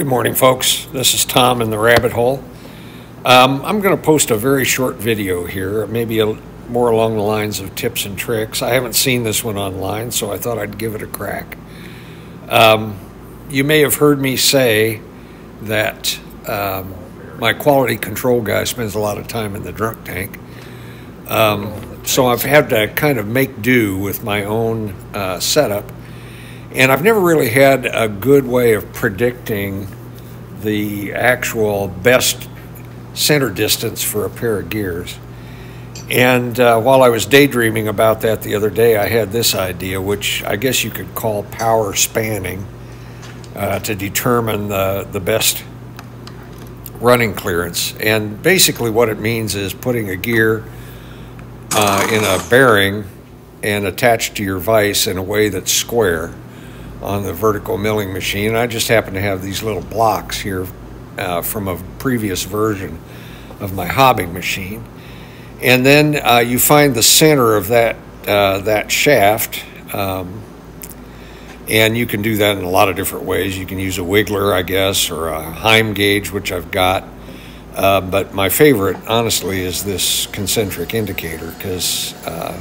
Good morning, folks. This is Tom in the rabbit hole. Um, I'm going to post a very short video here, maybe a, more along the lines of tips and tricks. I haven't seen this one online, so I thought I'd give it a crack. Um, you may have heard me say that um, my quality control guy spends a lot of time in the drunk tank. Um, so I've had to kind of make do with my own uh, setup and I've never really had a good way of predicting the actual best center distance for a pair of gears. And uh, while I was daydreaming about that the other day, I had this idea, which I guess you could call power spanning, uh, to determine the, the best running clearance. And basically, what it means is putting a gear uh, in a bearing and attached to your vise in a way that's square on the vertical milling machine. I just happen to have these little blocks here uh, from a previous version of my hobbing machine. And then uh, you find the center of that, uh, that shaft. Um, and you can do that in a lot of different ways. You can use a wiggler, I guess, or a Heim gauge, which I've got. Uh, but my favorite, honestly, is this concentric indicator because uh,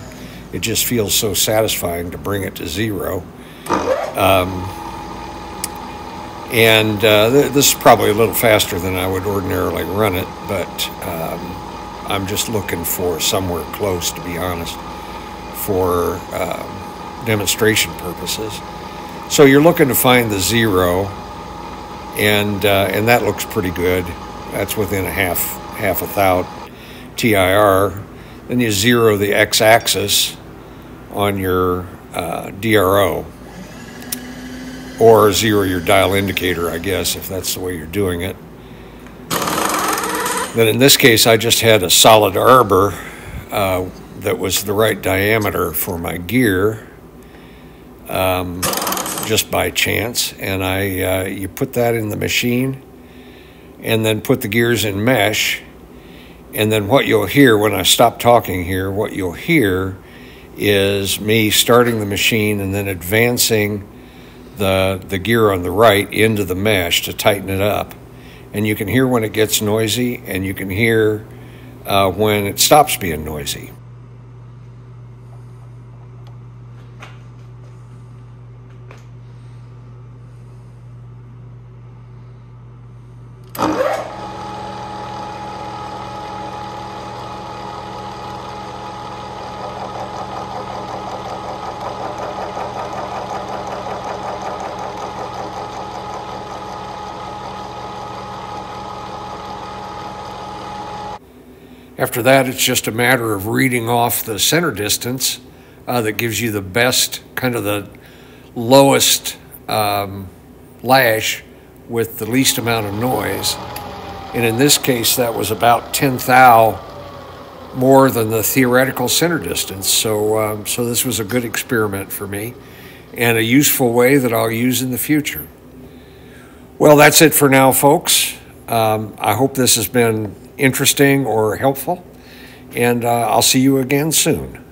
it just feels so satisfying to bring it to zero. Um, and uh, th this is probably a little faster than I would ordinarily run it, but um, I'm just looking for somewhere close, to be honest, for um, demonstration purposes. So you're looking to find the zero, and uh, and that looks pretty good. That's within a half half a thou TIR. Then you zero the x-axis on your uh, DRO or zero your dial indicator, I guess, if that's the way you're doing it. Then in this case, I just had a solid arbor uh, that was the right diameter for my gear, um, just by chance. And I, uh, you put that in the machine, and then put the gears in mesh. And then what you'll hear when I stop talking here, what you'll hear is me starting the machine and then advancing the, the gear on the right into the mesh to tighten it up. And you can hear when it gets noisy, and you can hear uh, when it stops being noisy. After that, it's just a matter of reading off the center distance uh, that gives you the best, kind of the lowest um, lash with the least amount of noise. And in this case, that was about 10 thou more than the theoretical center distance. So, um, so this was a good experiment for me and a useful way that I'll use in the future. Well, that's it for now, folks. Um, I hope this has been interesting or helpful. And uh, I'll see you again soon.